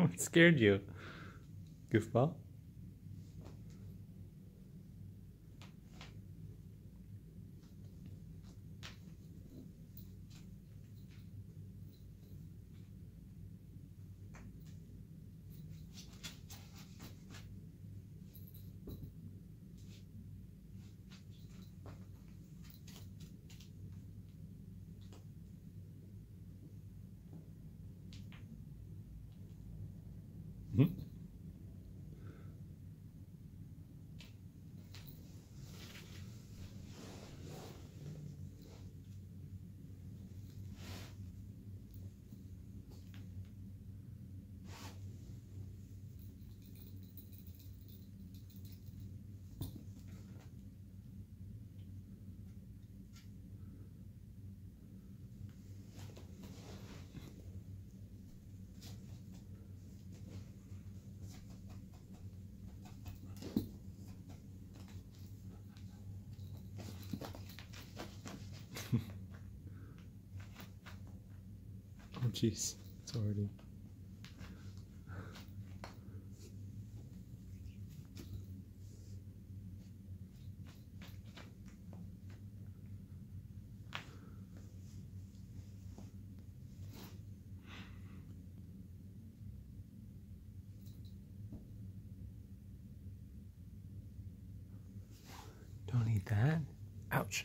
what scared you? Goofball? Hmm? Jeez, it's already. Don't eat that. Ouch.